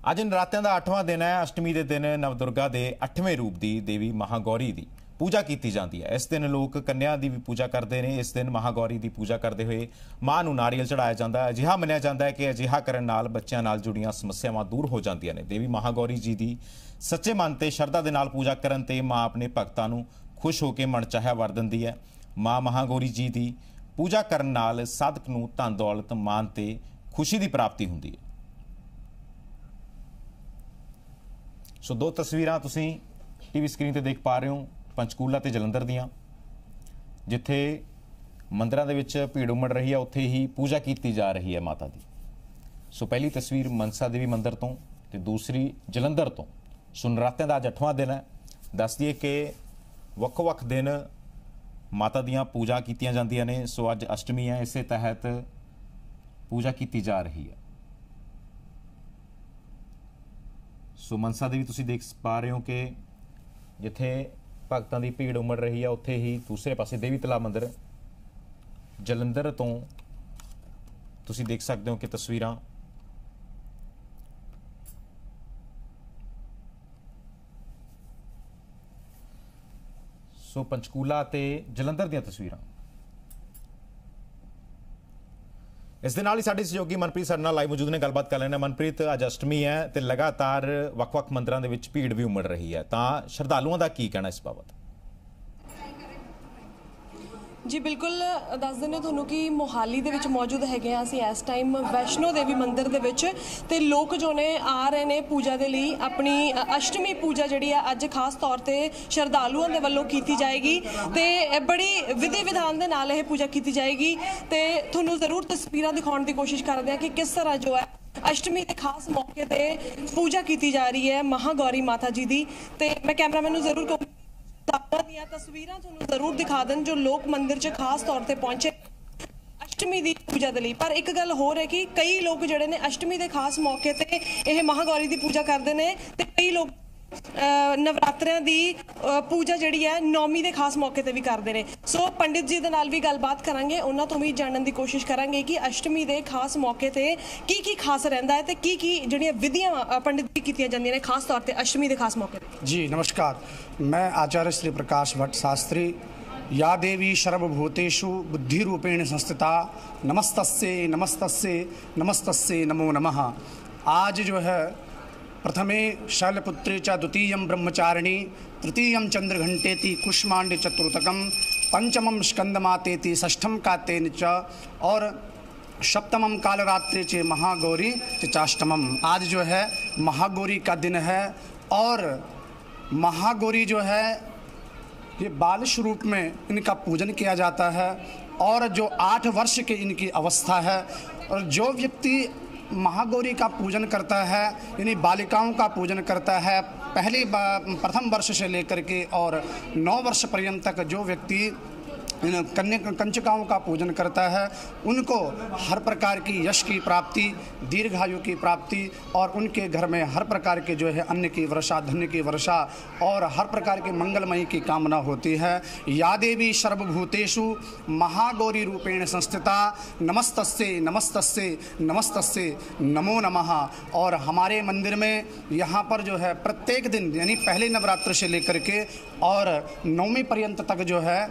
ਅੱਜ ਨਰਾਤਿਆਂ ਦਾ 8ਵਾਂ ਦਿਨ ਹੈ। ਅਸ਼ਟਮੀ ਦੇ ਦਿਨ ਨਵਦੁਰਗਾ ਦੇ 8ਵੇਂ ਰੂਪ ਦੀ ਦੇਵੀ ਮਹਾਗੌਰੀ ਦੀ ਪੂਜਾ ਕੀਤੀ ਜਾਂਦੀ ਹੈ। ਇਸ ਦਿਨ ਲੋਕ ਕੰਨਿਆ ਦੀ ਵੀ ਪੂਜਾ ਕਰਦੇ ਨੇ। ਇਸ ਦਿਨ ਮਹਾਗੌਰੀ ਦੀ ਪੂਜਾ ਕਰਦੇ ਹੋਏ ਮਾਂ ਨੂੰ ਨਾਰੀਅਲ ਚੜਾਇਆ ਜਾਂਦਾ ਹੈ। ਅਜਿਹਾ ਮੰਨਿਆ ਜਾਂਦਾ ਹੈ ਕਿ ਅਜਿਹਾ ਕਰਨ ਨਾਲ ਬੱਚਿਆਂ ਨਾਲ ਜੁੜੀਆਂ ਸਮੱਸਿਆਵਾਂ ਦੂਰ ਹੋ ਜਾਂਦੀਆਂ ਨੇ। ਦੇਵੀ ਮਹਾਗੌਰੀ ਜੀ ਦੀ ਸੱਚੇ ਮਨ ਤੇ ਸ਼ਰਧਾ ਦੇ ਨਾਲ ਪੂਜਾ ਕਰਨ ਤੇ ਮਾਂ ਆਪਣੇ ਭਗਤਾਂ ਨੂੰ ਖੁਸ਼ ਹੋ ਕੇ ਮਨ ਚਾਹਿਆ ਵਰ ਦਿੰਦੀ ਹੈ। ਮਾਂ ਮਹਾਗੌਰੀ ਜੀ ਦੀ ਪੂਜਾ ਕਰਨ ਨਾਲ ਸਾਧਕ ਨੂੰ ਧਨ ਦੌਲਤ, ਮਾਨ ਤੇ ਖੁਸ਼ੀ ਦੀ ਪ੍ਰਾਪਤੀ ਹੁੰਦੀ ਹੈ। ਸੋ ਦੋ ਤਸਵੀਰਾਂ ਤੁਸੀਂ ਟੀਵੀ ਸਕਰੀਨ ਤੇ ਦੇਖ ਪਾ ਰਹੇ ਹੋ, ਪੰਚਕੂਲਾ ਤੇ ਜਲੰਧਰ ਦੀਆਂ। ਜਿੱਥੇ ਮੰਦਰਾਂ ਦੇ ਵਿੱਚ ਭੀੜ ਉਮੜ ਰਹੀ ਹੈ, ਉੱਥੇ ਹੀ ਪੂਜਾ ਕੀਤੀ ਜਾ ਰਹੀ ਹੈ ਮਾਤਾ ਦੀ। ਸੋ ਪਹਿਲੀ ਤਸਵੀਰ ਮਨਸਾ ਦੇਵੀ ਮੰਦਿਰ ਤੋਂ ਤੇ ਦੂਸਰੀ ਜਲੰਧਰ ਤੋਂ। ਸੋ ਨਰਾਤਿਆਂ ਦਾ ਅੱਜ 8ਵਾਂ ਦਿਨ ਹੈ। ਦੱਸ ਦਈਏ ਕਿ ਵੱਖ-ਵੱਖ ਦਿਨ ਮਾਤਾ ਦੀਆਂ ਪੂਜਾ ਕੀਤੀਆਂ ਜਾਂਦੀਆਂ ਨੇ। ਸੋ ਅੱਜ ਅਸ਼ਟਮੀ ਹੈ, ਇਸੇ ਤਹਿਤ ਪੂਜਾ ਕੀਤੀ ਜਾ ਰਹੀ ਹੈ। ਸੋ ਮਨਸਾ ਦੇ ਵੀ ਤੁਸੀਂ ਦੇਖ ਪਾ ਰਹੇ ਹੋ ਕਿ ਜਿੱਥੇ ਭਗਤਾਂ ਦੀ ਭੀੜ ਉਮੜ ਰਹੀ ਹੈ ਉੱਥੇ ਹੀ ਦੂਸਰੇ ਪਾਸੇ ਦੇਵੀ ਤਲਾ ਮੰਦਿਰ ਜਲੰਧਰ ਤੋਂ ਤੁਸੀਂ ਦੇਖ ਸਕਦੇ ਹੋ ਕਿ ਤਸਵੀਰਾਂ। ਸੋ ਪੰਚਕੂਲਾ ਤੇ ਜਲੰਧਰ ਦੀਆਂ ਤਸਵੀਰਾਂ। ਇਸ ਦੇ ਨਾਲ ਹੀ ਸਾਡੇ ਸਹਿਯੋਗੀ ਮਨਪ੍ਰੀਤ ਸਾਡੇ ਨਾਲ ਲਾਈਵ ਮੌਜੂਦ ਨੇ, ਗੱਲਬਾਤ ਕਰ ਲੈਣਾ ਮਨਪ੍ਰੀਤ, ਅੱਜ ਅਸ਼ਟਮੀ ਹੈ ਤੇ ਲਗਾਤਾਰ ਵੱਖ-ਵੱਖ ਮੰਦਰਾਂ ਦੇ ਵਿੱਚ ਭੀੜ ਵੀ ਉਮੜ ਰਹੀ ਹੈ। ਤਾਂ ਸ਼ਰਧਾਲੂਆਂ ਦਾ ਕੀ ਕਹਿਣਾ ਇਸ ਬਾਬਤ? ਜੀ, ਬਿਲਕੁਲ ਦੱਸ ਦਿੰਦੇ ਤੁਹਾਨੂੰ ਕਿ ਮੋਹਾਲੀ ਦੇ ਵਿੱਚ ਮੌਜੂਦ ਹੈਗੇ ਆ ਅਸੀਂ ਇਸ ਟਾਈਮ ਵੈਸ਼ਨੋ ਦੇਵੀ ਮੰਦਿਰ ਦੇ ਵਿੱਚ ਤੇ ਲੋਕ ਜੋ ਨੇ ਆ ਰਹੇ ਨੇ ਪੂਜਾ ਦੇ ਲਈ, ਆਪਣੀ ਅਸ਼ਟਮੀ ਪੂਜਾ ਜਿਹੜੀ ਆ ਅੱਜ ਖਾਸ ਤੌਰ ਤੇ ਸ਼ਰਧਾਲੂਆਂ ਦੇ ਵੱਲੋਂ ਕੀਤੀ ਜਾਏਗੀ ਤੇ ਬੜੀ ਵਿਧੀ ਵਿਧਾਨ ਦੇ ਨਾਲ ਇਹ ਪੂਜਾ ਕੀਤੀ ਜਾਏਗੀ ਤੇ ਤੁਹਾਨੂੰ ਜ਼ਰੂਰ ਤਸਵੀਰਾਂ ਦਿਖਾਉਣ ਦੀ ਕੋਸ਼ਿਸ਼ ਕਰਦੇ ਆ ਕਿ ਕਿਸ ਤਰ੍ਹਾਂ ਜੋ ਹੈ ਅਸ਼ਟਮੀ ਦੇ ਖਾਸ ਮੌਕੇ ਤੇ ਪੂਜਾ ਕੀਤੀ ਜਾ ਰਹੀ ਹੈ ਮਹਾਗੌਰੀ ਮਾਤਾ ਜੀ ਦੀ ਤੇ ਮੈਂ ਕੈਮਰਾਮੈਨ ਨੂੰ ਜ਼ਰੂਰ ਕਹੂੰਗੀ ਤਾਰਾਂ ਦੀਆਂ ਤਸਵੀਰਾਂ ਤੁਹਾਨੂੰ ਜ਼ਰੂਰ ਦਿਖਾ ਦੇਣ ਜੋ ਲੋਕ ਮੰਦਿਰ 'ਚ ਖਾਸ ਤੌਰ ਤੇ ਪਹੁੰਚੇ ਅਸ਼ਟਮੀ ਦੀ ਪੂਜਾ ਦੇ ਲਈ। ਪਰ ਇੱਕ ਗੱਲ ਹੋਰ ਹੈ ਕਿ ਕਈ ਲੋਕ ਜਿਹੜੇ ਨੇ ਅਸ਼ਟਮੀ ਦੇ ਖਾਸ ਮੌਕੇ ਤੇ ਇਹ ਮਹਾਗੌਰੀ ਦੀ ਪੂਜਾ ਕਰਦੇ ਨੇ ਤੇ ਕਈ ਲੋਕ ਨਵਰਾਤਰਿਆਂ ਦੀ ਅਹ, ਪੂਜਾ ਜਿਹੜੀ ਹੈ ਨੌਮੀ ਦੇ ਖਾਸ ਮੌਕੇ ਤੇ ਵੀ ਕਰਦੇ ਨੇ ਸੋ ਪੰਡਿਤ ਜੀ ਦੇ ਨਾਲ ਵੀ ਗੱਲਬਾਤ ਕਰਾਂਗੇ ਉਹਨਾਂ ਤੋਂ ਵੀ ਜਾਣਨ ਦੀ ਕੋਸ਼ਿਸ਼ ਕਰਾਂਗੇ ਕਿ ਅਸ਼ਟਮੀ ਦੇ ਖਾਸ ਮੌਕੇ ਤੇ ਕੀ ਕੀ ਖਾਸ ਰਹਿੰਦਾ ਹੈ ਤੇ ਕੀ ਕੀ ਜਿਹੜੀਆਂ ਵਿਧੀਆਂ ਅਹ, ਪੰਡਿਤ ਜੀ ਕੀਤੀਆਂ ਜਾਂਦੀਆਂ ਨੇ ਖਾਸ ਤੌਰ ਤੇ ਅਸ਼ਟਮੀ ਦੇ ਖਾਸ ਮੌਕੇ ਤੇ जी नमस्कार मैं आचार्य श्री प्रकाश भट्ट शास्त्री या देवी सर्वभूतेषु बुद्धिरूपेण संस्थिता नमस्तस्ये नमस्तस्ये नमस्तस्ये नमो नमः आज जो है प्रथमे शैलपुत्रे च द्वितीयं ब्रह्मचारिणी, तृतीयं चंद्रघंटेति कुष्मांड चतुर्थकम पंचमं स्कंदमातेति षष्ठम कातेन च, और सप्तमम कालरात्रि चे महागौरी च चाष्टमम आज जो है, महागौरी का दिन है, और महागौरी जो है, ये बाल रूप में इनका पूजन किया जाता है, और जो आठ वर्ष के इनकी अवस्था है, और जो व्यक्ति महागौरी का पूजन करता है, यानी बालिकाओं का पूजन करता है पहली प्रथम वर्ष से लेकर के और नौ वर्ष पर्यंत तक जो व्यक्ति कन्या कंचकाओं का पूजन करता है। उनको हर प्रकार की यश की प्राप्ति, दीर्घायु की प्राप्ति और उनके घर में हर प्रकार के जो है अन्न की वर्षा धन्य की वर्षा और हर प्रकार के मंगलमयी की कामना होती है। या देवी सर्वभूतेषु महागौरी रूपेण संस्थिता। नमस्तस्ये नमस्तस्ये नमस्तस्ये नमो नमः। और हमारे मंदिर में यहाँ पर जो है प्रत्येक दिन, यानी पहले नवरात्र से लेकर के और नौवीं पर्यंत तक जो है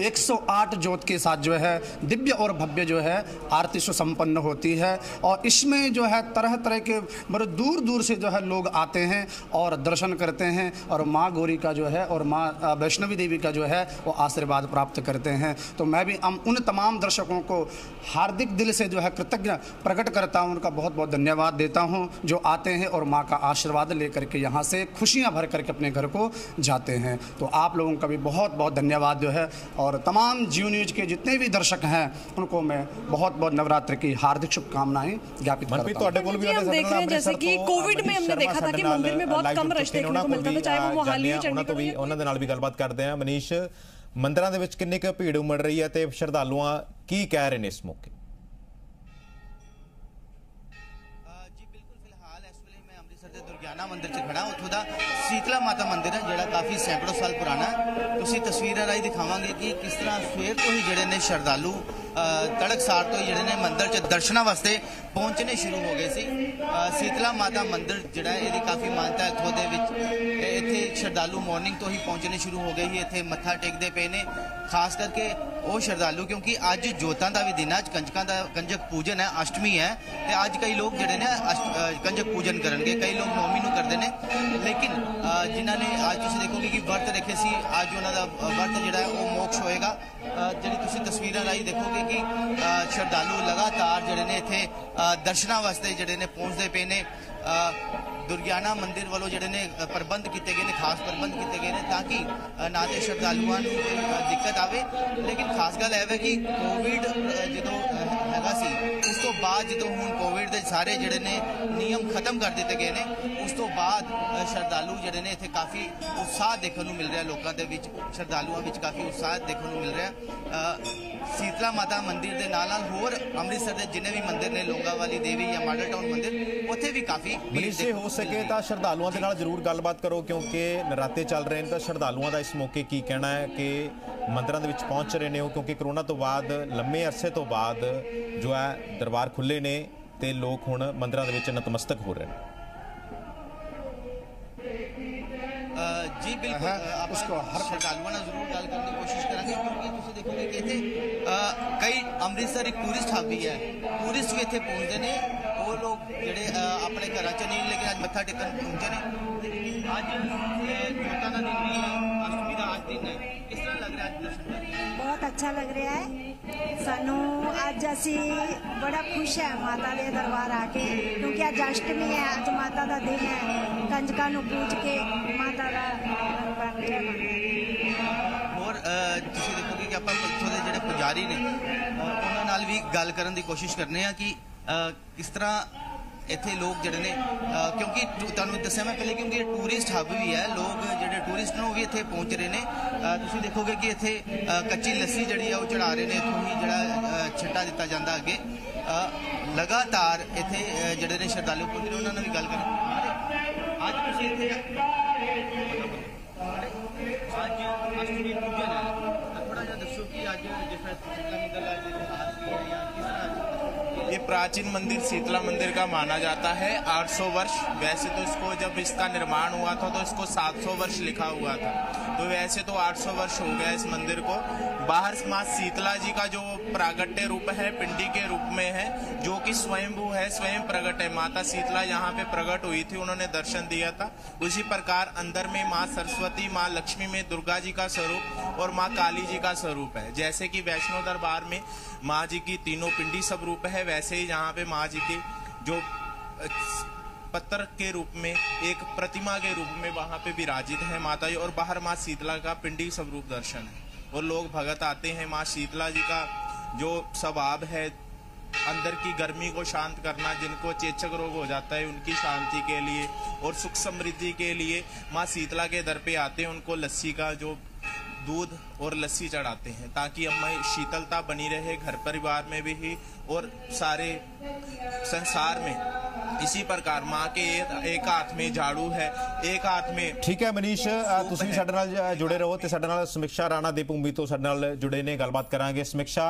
108 ज्योत के साथ जो है, दिव्य और भव्य जो है, आरती से संपन्न होती है। और इसमें जो है तरह तरह के बड़े दूर दूर से जो है, लोग आते हैं और दर्शन करते हैं और माँ गौरी का जो है और माँ वैष्णवी देवी का जो है, वो आशीर्वाद प्राप्त करते हैं। तो मैं भी हम उन तमाम दर्शकों को हार्दिक दिल से जो है, कृतज्ञ प्रकट करता हूँ। उनका बहुत बहुत धन्यवाद देता हूँ, जो आते हैं और माँ का आशीर्वाद लेकर के यहाँ से खुशियाँ भर करके अपने घर को जाते हैं। तो आप लोगों का भी बहुत बहुत धन्यवाद जो है। और तमाम जियो न्यूज के जितने भी दर्शक हैं उनको मैं बहुत बहुत नवरात्र की हार्दिक शुभकामनाएं ज्ञापित मनप्रीत करता हूं। ਤੁਹਾਡੇ ਕੋਲ ਵੀ जी, हम ਸਾਡੇ देख ਨਾਲ रहे हैं ਅੰਮ੍ਰਿਤਸਰ जैसे कि ਤੋਂ कोविड में ਅਮਨਦੀਪ हमने ਸ਼ਰਮਾ देखा था ਸਾਡੇ कि ਨਾਲ मंदिर में बहुत live कम जुड़ रश चुके ने, देखने को ਉਹਨਾਂ मिलता था, ਵੀ, चाहे वो ਅ, मोहाली ਜਾਣਦੇ हो, ਹਾਂ, ਉਹਨਾਂ ਤੋਂ ਵੀ चंडीगढ़ हो। ਉਹਨਾਂ ਦੇ ਨਾਲ ਵੀ ਗੱਲਬਾਤ ਕਰਦੇ ਆ ਮਨੀਸ਼ ਮੰਦਰਾਂ ਦੇ ਵਿੱਚ ਕਿੰਨੀ ਕੁ ਭੀੜ ਉਮੜ ਰਹੀ ਹੈ ਤੇ ਸ਼ਰਧਾਲੂਆਂ ਕੀ ਕਹਿ ਰਹੇ ਨੇ ਇਸ ਮੌਕੇ ਅੰਮ੍ਰਿਤਸਰ ਮੰਦਿਰ 'ਚ ਖੜਾ ਉੱਥੋਂ ਦਾ ਸੀਤਲਾ ਮਾਤਾ ਮੰਦਿਰ ਹੈ ਜਿਹੜਾ ਕਾਫੀ ਸੈਂਕੜੋ ਸਾਲ ਪੁਰਾਣਾ ਹੈ। ਤੁਸੀਂ ਤਸਵੀਰਾਂ ਰਾਹੀਂ ਦਿਖਾਵਾਂਗੇ ਕਿ ਕਿਸ ਤਰ੍ਹਾਂ ਸਵੇਰ ਤੋਂ ਹੀ ਜਿਹੜੇ ਨੇ ਸ਼ਰਧਾਲੂ ਅ, ਤੜਕਸਾਰ ਤੋਂ ਹੀ ਜਿਹੜੇ ਨੇ ਮੰਦਿਰ 'ਚ ਦਰਸ਼ਨਾਂ ਵਾਸਤੇ ਪਹੁੰਚਣੇ ਸ਼ੁਰੂ ਹੋ ਗਏ ਸੀ। ਸੀਤਲਾ ਮਾਤਾ ਮੰਦਿਰ ਜਿਹੜਾ ਇਹਦੀ ਕਾਫੀ ਮਾਨਤਾ ਹੈ ਇੱਥੋਂ ਦੇ ਵਿੱਚ। ਇਹ ਇੱਥੇ ਸ਼ਰਧਾਲੂ ਮਾਰਨਿੰਗ ਤੋਂ ਹੀ ਪਹੁੰਚਣੇ ਸ਼ੁਰੂ ਹੋ ਗਏ ਸੀ ਇੱਥੇ ਮੱਥਾ ਟੇਕਦੇ ਪਏ ਨੇ। ਖਾਸ ਕਰਕੇ ਉਹ ਸ਼ਰਧਾਲੂ ਕਿਉਂਕਿ ਅੱਜ ਜੋਤਾਂ ਦਾ ਵੀ ਦਿਨ ਹੈ ਅੱਜ ਕੰਜਕਾਂ ਦਾ ਕੰਜਕ ਪੂਜਨ ਹੈ ਅਸ਼ਟਮੀ ਹੈ। ਤੇ ਅੱਜ ਕਈ ਲੋਕ ਜਿਹੜੇ ਨੇ ਅਸ਼ਟ- ਕੰਜਕ ਪੂਜਨ ਕਰਨਗੇ। ਕਈ ਲੋਕ ਨੌਮੀ ਨੂੰ ਕਰਦੇ ਨੇ। ਲੇਕਿਨ ਜਿਨ੍ਹਾਂ ਨੇ ਅੱਜ ਤੁਸੀਂ ਦੇਖੋਗੇ ਕਿ ਵਰਤ ਰੱਖੇ ਸੀ, ਅੱਜ ਉਹਨਾਂ ਦਾ ਵਰਤ ਜਿਹੜਾ ਉਹ ਮੋਕਸ਼ ਹੋਏਗਾ। ਜਿਹੜੀ ਤੁਸੀਂ ਤਸਵੀਰਾਂ ਰਾਹੀਂ ਦੇਖੋਗੇ ਕਿ ਸ਼ਰਧਾਲੂ ਲਗਾਤਾਰ ਜਿਹੜੇ ਨੇ ਇੱਥੇ ਦਰਸ਼ਨਾਂ ਵਾਸਤੇ ਜਿਹੜੇ ਨੇ ਪਹੁੰਚਦੇ ਪਏ ਨੇ। ਦੁਰਗਿਆਨਾ ਮੰਦਿਰ ਵੱਲੋਂ ਜਿਹੜੇ ਨੇ ਪ੍ਰਬੰਧ ਕੀਤੇ ਗਏ ਨੇ, ਖਾਸ ਪ੍ਰਬੰਧ ਕੀਤੇ ਗਏ ਨੇ ਤਾਂ ਕਿ ਨਾ ਤੇ ਸ਼ਰਧਾਲੂਆਂ ਨੂੰ ਦਿੱਕਤ ਆਵੇ। ਲੇਕਿਨ ਖਾਸ ਗੱਲ ਇਹ ਹੈ ਕਿ ਕੋਵਿਡ ਜਦੋਂ ਹੈਗਾ ਸੀ ਉਸ ਤੋਂ ਬਾਅਦ ਜਦੋਂ ਹੁਣ ਕੋਵਿਡ ਦੇ ਸਾਰੇ ਜਿਹੜੇ ਨੇ ਨਿਯਮ ਖਤਮ ਕਰ ਦਿੱਤੇ ਗਏ ਨੇ ਉਸ ਤੋਂ ਬਾਅਦ ਸ਼ਰਧਾਲੂ ਜਿਹੜੇ ਨੇ ਇੱਥੇ ਕਾਫੀ ਉਤਸ਼ਾਹ ਦੇਖਣ ਨੂੰ ਮਿਲ ਰਿਹਾ ਲੋਕਾਂ ਦੇ ਵਿੱਚ ਸ਼ਰਧਾਲੂਆਂ ਵਿੱਚ ਕਾਫੀ ਉਤਸ਼ਾਹ ਦੇਖਣ ਨੂੰ ਮਿਲ ਰਿਹਾ ਸੀਤਲਾ ਮਾਤਾ ਮੰਦਿਰ ਦੇ ਨਾਲ ਨਾਲ ਹੋਰ ਅੰਮ੍ਰਿਤਸਰ ਦੇ ਜਿੰਨੇ ਵੀ ਮੰਦਿਰ ਨੇ ਲੋਂਗਾਵਾਲੀ ਦੇਵੀ ਜਾਂ ਮਾਡਲ ਟਾਊਨ ਮੰਦਿਰ ਉੱਥੇ ਵੀ ਕਾਫੀ ਭੀੜ ਜੀ ਹੋ ਸਕੇ। ਤਾਂ ਸ਼ਰਧਾਲੂਆਂ ਦੇ ਨਾਲ ਜ਼ਰੂਰ ਗੱਲਬਾਤ ਕਰੋ ਕਿਉਂਕਿ ਨਰਾਤੇ ਚੱਲ ਰਹੇ ਨੇ ਤਾਂ ਸ਼ਰਧਾਲੂਆਂ ਦਾ ਇਸ ਮੌਕੇ ਕੀ ਕਹਿਣਾ ਹੈ ਕਿ ਮੰਦਿਰਾਂ ਦੇ ਵਿੱਚ ਪਹੁੰਚ ਰਹੇ ਨੇ ਉਹ ਕਿਉਂਕਿ ਕਰੋਨਾ ਤੋਂ ਬਾਅਦ ਲੰਮੇ ਅਰਸੇ ਤੋਂ ਬਾਅਦ ਜੋ ਹੈ ਦਰਬਾਰ ਖੁੱਲੇ ਨੇ ਤੇ ਲੋਕ ਹੁਣ ਮੰਦਿਰਾਂ ਦੇ ਵਿੱਚ ਨਤਮਸਤਕ ਹੋ ਰਹੇ ਨੇ ਅ, ਜੀ ਬਿਲਕੁਲ ਹਾਂ, ਅ, ਆਪਾਂ ਉਸਕੋ ਹਰ- ਸ਼ਰਧਾਲੂਆਂ ਨਾਲ ਜ਼ਰੂਰ ਗੱਲ ਕਰਨ ਦੀ ਕੋਸ਼ਿਸ਼ ਕਰਾਂਗੇ ਕਿਉਂਕਿ ਤੁਸੀਂ ਦੇਖੋਗੇ ਕਿ ਇੱਥੇ ਅ, ਕਈ ਅੰਮ੍ਰਿਤਸਰ ਇੱਕ ਟੂਰਿਸਟ ਹੱਬ ਵੀ ਹੈ ਟੂਰਿਸਟ ਵੀ ਇੱਥੇ ਪਹੁੰਚਦੇ ਨੇ ਉਹ ਲੋਕ ਜਿਹੜੇ ਅ, ਆਪਣੇ ਘਰਾਂ 'ਚ ਨਹੀਂ ਲੇਕਿਨ ਅੱਜ ਮੱਥਾ ਟੇਕਣ ਪਹੁੰਚੇ ਨੇ ਅੱਜ ਇਹ ਜੋਤਾਂ ਦਾ ਦਿਨ ਵੀ ਹੈ ਅਸ਼ਟਮੀ ਦਾ ਅੱਜ ਦਿਨ ਹੈ ਕਿਸ ਤਰ੍ਹਾਂ ਸਾਨੂੰ ਅੱਜ ਅਸੀਂ ਬੜਾ ਖੁਸ਼ ਹੈ ਮਾਤਾ ਦੇ ਦਰਬਾਰ ਆ ਕੇ, ਕਿਉਂਕਿ ਅੱਜ ਅਸ਼ਟਮੀ ਹੈ, ਅੱਜ ਮਾਤਾ ਦਾ ਦਿਨ ਹੈ। ਕੰਜਕਾਂ ਨੂੰ ਪੂਜ ਕੇ ਮਾਤਾ ਦਾ ਪ੍ਰਗਟਿਆ ਹੋਰ ਤੁਸੀਂ ਦੇਖੋਗੇ ਕਿ ਆਪਾਂ ਇੱਥੋਂ ਦੇ ਜਿਹੜੇ ਪੁਜਾਰੀ ਨੇ ਉਹਨਾਂ ਨਾਲ ਵੀ ਗੱਲ ਕਰਨ ਦੀ ਕੋਸ਼ਿਸ਼ ਕਰਨੇ ਆ ਕਿ ਕਿਸ ਤਰ੍ਹਾਂ ਇੱਥੇ ਲੋਕ ਜਿਹੜੇ ਨੇ ਕਿਉਂਕਿ ਤੁਹਾਨੂੰ ਦੱਸਿਆ ਮੈਂ ਪਹਿਲੇ ਕਿਉਂਕਿ ਇਹ ਟੂਰਿਸਟ ਹੱਬ ਵੀ ਹੈ, ਲੋਕ ਜਿਹੜੇ ਟੂਰਿਸਟ ਨੂੰ ਵੀ ਇੱਥੇ ਪਹੁੰਚ ਰਹੇ ਨੇ। ਤੁਸੀਂ ਦੇਖੋਗੇ ਕਿ ਇੱਥੇ ਕੱਚੀ ਲੱਸੀ ਜਿਹੜੀ ਆ ਉਹ ਚੜਾ ਰਹੇ ਨੇ, ਇੱਥੋਂ ਹੀ ਜਿਹੜਾ ਛੱਟਾ ਦਿੱਤਾ ਜਾਂਦਾ ਅੱਗੇ। ਲਗਾਤਾਰ ਇੱਥੇ ਜਿਹੜੇ ਨੇ ਸ਼ਰਧਾਲੂ ਪਹੁੰਚ ਰਹੇ, ਉਹਨਾਂ ਨਾਲ ਵੀ ਗੱਲ ਕਰਾਂ। ਅੱਜ ਤੁਸੀਂ ਇੱਥੇ ਅੱਜ ਅਸ਼ਟਮੀ ਪੂਜਨ ਹੈ ਥੋੜਾ ਜਿਹਾ ਦੱਸੋ ਕਿ ਅੱਜ ਜਿਸ ਤਰ੍ਹਾਂ ਤੁਸੀਂ ਗੱਲ ਕਰ ਰਹੇ प्राचीन मंदिर शीतला मंदिर का माना जाता है। 800 वर्ष। वैसे तो इसको जब इसका निर्माण हुआ था तो इसको 700 वर्ष लिखा हुआ था। तो वैसे तो 800 वर्ष हो गया इस मंदिर को। बाहर माँ शीतला जी का जो प्रागट्य रूप है, पिंडी के रूप में है, जो कि स्वयंभू है, स्वयं प्रगट है। माता शीतला यहाँ पे प्रकट हुई थी, उन्होंने दर्शन दिया था। उसी प्रकार अंदर में माँ सरस्वती, माँ लक्ष्मी में दुर्गा जी का स्वरूप और माँ काली जी का स्वरूप है। जैसे कि वैष्णो दरबार में माँ जी की तीनों पिंडी सब रूप है, वैसे ही यहाँ पे माँ जी की जो पत्थर के रूप में, एक प्रतिमा के रूप में वहाँ पे विराजित है माता जी और बाहर माँ शीतला का पिंडी स्वरूप दर्शन है। और लोग भगत आते हैं, माँ शीतला जी का जो स्वभाव है, अंदर की गर्मी को शांत करना, जिनको चेचक रोग हो जाता है, उनकी शांति के लिए और सुख समृद्धि के लिए माँ शीतला के दर पे आते हैं, उनको लस्सी का जो दूध और लस्सी चढ़ाते हैं ताकि हमें शीतलता बनी रहे घर परिवार में भी ही और सारे संसार में इसी प्रकार माँ के एक, एक हाथ में झाड़ू है एक हाथ में ਠੀਕ ਹੈ ਮਨੀਸ਼ ਅ, ਤੁਸੀਂ ਵੀ ਸਾਡੇ ਨਾਲ ਜ- ਜੁੜੇ ਰਹੋ ਤੇ ਸਾਡੇ ਨਾਲ ਸਮੀਖਿਆ ਰਾਣਾ ਦੀ ਭੂਮੀ ਤੋਂ ਸਾਡੇ ਨਾਲ ਜੁੜੇ ਨੇ ਗੱਲਬਾਤ ਕਰਾਂਗੇ ਸਮੀਖਿਆ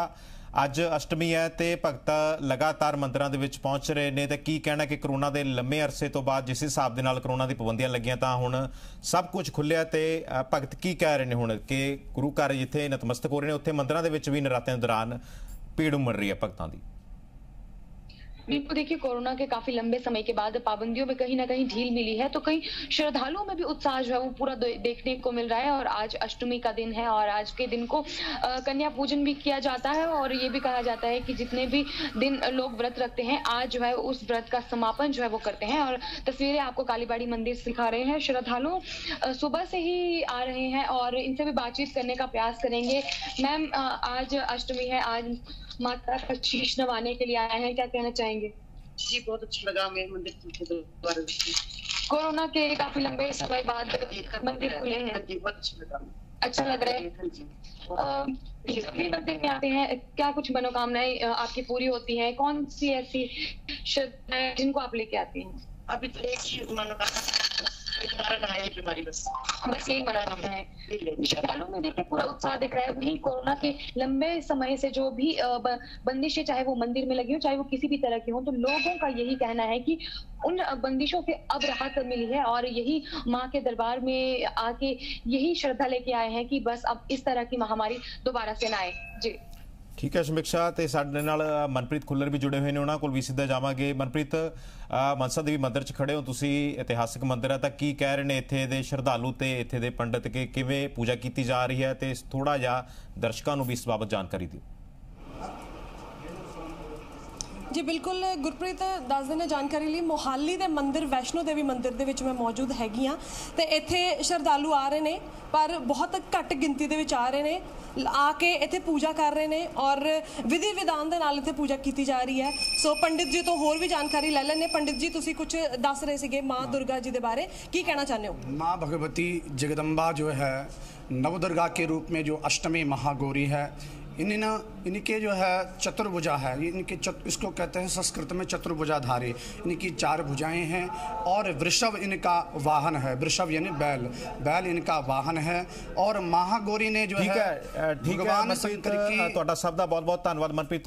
ਅੱਜ ਅਸ਼ਟਮੀ ਹੈ ਤੇ ਭਗਤ ਲਗਾਤਾਰ ਮੰਦਰਾਂ ਦੇ ਵਿੱਚ ਪਹੁੰਚ ਰਹੇ ਨੇ ਤੇ ਕੀ ਕਹਿਣਾ ਕਿ ਕਰੋਨਾ ਦੇ ਲੰਮੇ ਅਰਸੇ ਤੋਂ ਬਾਅਦ ਜਿਸ ਹਿਸਾਬ ਦੇ ਨਾਲ ਕਰੋਨਾ ਦੀ ਪਾਬੰਦੀਆਂ ਲੱਗੀਆਂ ਤਾਂ ਹੁਣ ਸਭ ਕੁਝ ਖੁੱਲਿਆ ਤੇ ਭਗਤ ਕੀ ਕਹਿ ਰਹੇ ਨੇ ਹੁਣ ਕਿ ਗੁਰੂ ਘਰ ਜਿੱਥੇ ਨਤਮਸਤਕ ਹੋ ਰਹੇ ਨੇ, ਉੱਥੇ ਮੰਦਰਾਂ ਦੇ ਵਿੱਚ ਵੀ ਨਰਾਤਿਆਂ ਦੌਰਾਨ ਭੀੜ ਉਮੜ ਰਹੀ ਹੈ ਭਗਤਾਂ ਦੀ। बिल्कुल देखिए, कोरोना के काफ़ी लंबे समय के बाद पाबंदियों में कहीं ना कहीं ढील मिली है तो कहीं श्रद्धालुओं में भी उत्साह जो है वो पूरा देखने को मिल रहा है और आज अष्टमी का दिन है और आज के दिन को कन्या पूजन भी किया जाता है और ये भी कहा जाता है कि जितने भी दिन लोग व्रत रखते हैं, आज जो है उस व्रत का समापन जो है वो करते हैं और तस्वीरें आपको कालीबाड़ी मंदिर से दिखा रहे हैं। श्रद्धालु सुबह से ही आ रहे हैं और इनसे भी बातचीत करने का प्रयास करेंगे। मैम आज अष्टमी है, आज माता का शीश नवाने के लिए आए हैं क्या कहना चाहेंगे? जी बहुत अच्छा लगा हमें मंदिर कोरोना के काफ़ी लंबे समय बाद मंदिर खुले हैं। अच्छा लगा। अच्छा लग रहा है। हाँ मंदिर में आते हैं। क्या कुछ मनोकामनाएँ आपकी पूरी होती हैं? कौन सी ऐसी श्रद्धाएँ जिनको आप लेके आते हैं? अभी तो एक ही मनोकामना हमारा है के चाहे वो मंदिर में लगी हो चाहे वो किसी भी तरह की हो तो लोगों का यही कहना है कि उन बंदिशों से अब राहत मिली है और यही माँ के दरबार में आके यही श्रद्धा लेके आए हैं कि बस अब इस तरह की महामारी दोबारा से ना आए। जी। ਠੀਕ ਹੈ ਸਮੀਖਿਆ ਤੇ ਸਾਡੇ ਨਾਲ ਮਨਪ੍ਰੀਤ ਖੁੱਲਰ ਵੀ ਜੁੜੇ ਹੋਏ ਨੇ ਉਹਨਾਂ ਕੋਲ ਵੀ ਸਿੱਧਾ ਜਾਵਾਂਗੇ। ਮਨਪ੍ਰੀਤ ਅ, ਮਨਸਾ ਦੇਵੀ ਮੰਦਿਰ 'ਚ ਖੜੇ ਹੋ ਤੁਸੀਂ ਇਤਿਹਾਸਕ ਮੰਦਿਰ ਹੈ ਤਾਂ ਕੀ ਕਹਿ ਰਹੇ ਨੇ ਇੱਥੇ ਦੇ ਸ਼ਰਧਾਲੂ ਤੇ ਇੱਥੇ ਦੇ ਪੰਡਤ ਕਿ ਕਿਵੇਂ ਪੂਜਾ ਕੀਤੀ ਜਾ ਰਹੀ ਹੈ? ਤੇ ਥੋੜਾ ਜਿਹਾ ਦਰਸ਼ਕਾਂ ਨੂੰ ਵੀ ਇਸ ਬਾਬਤ ਜਾਣਕਾਰੀ ਦਿਓ। ਜੀ ਬਿਲਕੁਲ ਗੁਰਪ੍ਰੀਤ ਦੱਸ ਦਿੰਦੇ ਜਾਣਕਾਰੀ ਲਈ ਮੋਹਾਲੀ ਦੇ ਮੰਦਿਰ ਵੈਸ਼ਨੋ ਦੇਵੀ ਮੰਦਿਰ ਦੇ ਵਿੱਚ ਮੈਂ ਮੌਜੂਦ ਹੈਗੀ ਆ ਤੇ ਇੱਥੇ ਸ਼ਰਧਾਲੂ ਆ ਰਹੇ ਨੇ ਪਰ ਬਹੁਤ ਘੱਟ ਗਿਣਤੀ ਦੇ ਵਿੱਚ ਆ ਰਹੇ ਨੇ ਲ- ਆ ਕੇ ਇੱਥੇ ਪੂਜਾ ਕਰ ਰਹੇ ਨੇ ਔਰ ਵਿਧੀ ਵਿਧਾਨ ਦੇ ਨਾਲ ਇੱਥੇ ਪੂਜਾ ਕੀਤੀ ਜਾ ਰਹੀ ਹੈ ਸੋ ਪੰਡਿਤ ਜੀ ਤੋਂ ਹੋਰ ਵੀ ਜਾਣਕਾਰੀ ਲੈ ਲੈਣੇ ਪੰਡਿਤ ਜੀ ਤੁਸੀਂ ਕੁਝ ਦੱਸ ਰਹੇ ਸੀਗੇ ਮਾਂ ਦੁਰਗਾ ਜੀ ਦੇ ਬਾਰੇ ਕੀ ਕਹਿਣਾ ਚਾਹੁੰਦੇ ਹੋ माँ भगवती जगदम्बा जो है नवदुर्गा के रूप में जो अष्टमी महागौरी है इन ना इनके जो है चतुर्भुजा है ये इनके चत, इसको कहते हैं संस्कृत में चतुर्भुजाधारी इनकी चार भुजाएं हैं और वृषभ इनका वाहन है वृषभ यानी बैल बैल इनका वाहन है और महागौरी ने जो ਠੀਕ है ਹੈ ਅ, ਠੀਕ ਹੈ भगवान ਮਨਪ੍ਰੀਤ शंकर की ਅ, ਤੁਹਾਡਾ ਸਭ ਦਾ ਬਹੁਤ ਬਹੁਤ ਧੰਨਵਾਦ ਮਨਪ੍ਰੀਤ